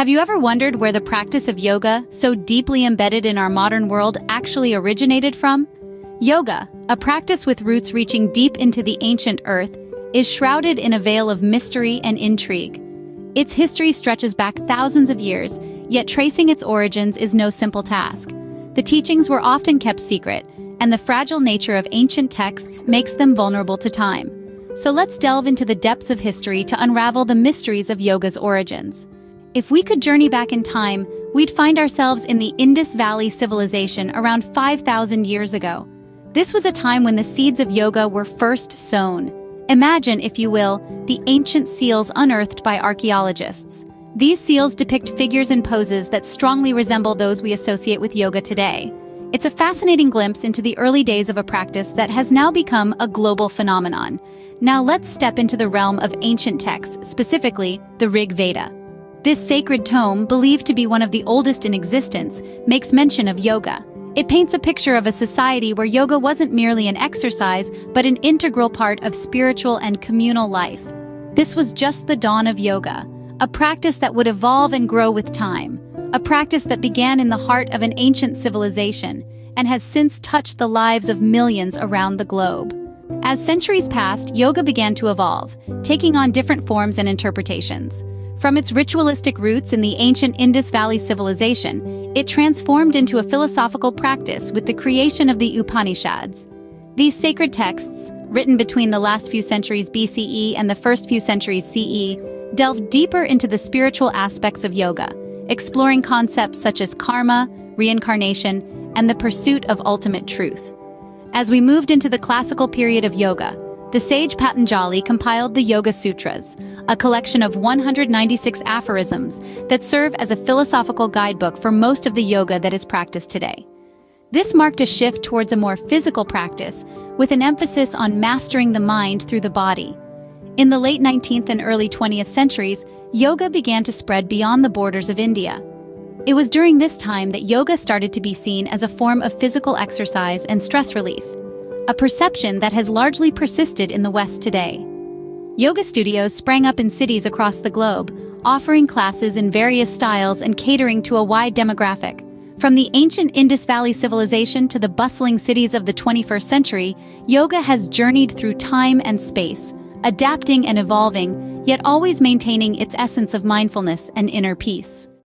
Have you ever wondered where the practice of yoga, so deeply embedded in our modern world, actually originated from? Yoga, a practice with roots reaching deep into the ancient earth, is shrouded in a veil of mystery and intrigue. Its history stretches back thousands of years, yet tracing its origins is no simple task. The teachings were often kept secret, and the fragile nature of ancient texts makes them vulnerable to time. So let's delve into the depths of history to unravel the mysteries of yoga's origins. If we could journey back in time, we'd find ourselves in the Indus Valley civilization around 5,000 years ago. This was a time when the seeds of yoga were first sown. Imagine, if you will, the ancient seals unearthed by archaeologists. These seals depict figures and poses that strongly resemble those we associate with yoga today. It's a fascinating glimpse into the early days of a practice that has now become a global phenomenon. Now let's step into the realm of ancient texts, specifically the Rig Veda. This sacred tome, believed to be one of the oldest in existence, makes mention of yoga. It paints a picture of a society where yoga wasn't merely an exercise, but an integral part of spiritual and communal life. This was just the dawn of yoga, a practice that would evolve and grow with time, a practice that began in the heart of an ancient civilization and has since touched the lives of millions around the globe. As centuries passed, yoga began to evolve, taking on different forms and interpretations. From its ritualistic roots in the ancient Indus Valley civilization, it transformed into a philosophical practice with the creation of the Upanishads. These sacred texts, written between the last few centuries BCE and the first few centuries CE, delve deeper into the spiritual aspects of yoga, exploring concepts such as karma, reincarnation, and the pursuit of ultimate truth. As we moved into the classical period of yoga, the sage Patanjali compiled the Yoga Sutras, a collection of 196 aphorisms that serve as a philosophical guidebook for most of the yoga that is practiced today. This marked a shift towards a more physical practice, with an emphasis on mastering the mind through the body. In the late 19th and early 20th centuries, yoga began to spread beyond the borders of India. It was during this time that yoga started to be seen as a form of physical exercise and stress relief a perception that has largely persisted in the West today. Yoga studios sprang up in cities across the globe, offering classes in various styles and catering to a wide demographic. From the ancient Indus Valley civilization to the bustling cities of the 21st century, yoga has journeyed through time and space, adapting and evolving, yet always maintaining its essence of mindfulness and inner peace.